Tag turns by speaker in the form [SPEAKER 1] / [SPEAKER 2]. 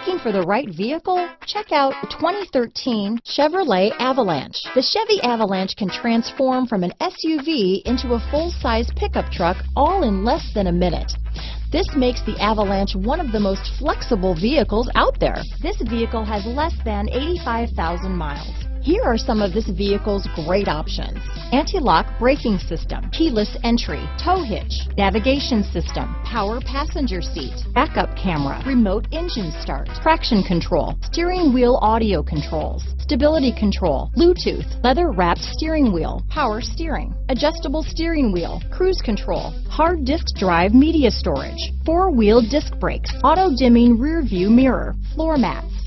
[SPEAKER 1] Looking for the right vehicle? Check out 2013 Chevrolet Avalanche. The Chevy Avalanche can transform from an SUV into a full-size pickup truck all in less than a minute. This makes the Avalanche one of the most flexible vehicles out there. This vehicle has less than 85,000 miles. Here are some of this vehicle's great options. Anti-lock braking system, keyless entry, tow hitch, navigation system, power passenger seat, backup camera, remote engine start, traction control, steering wheel audio controls, stability control, Bluetooth, leather wrapped steering wheel, power steering, adjustable steering wheel, cruise control, hard disk drive media storage, four wheel disc brakes, auto dimming rear view mirror, floor mats,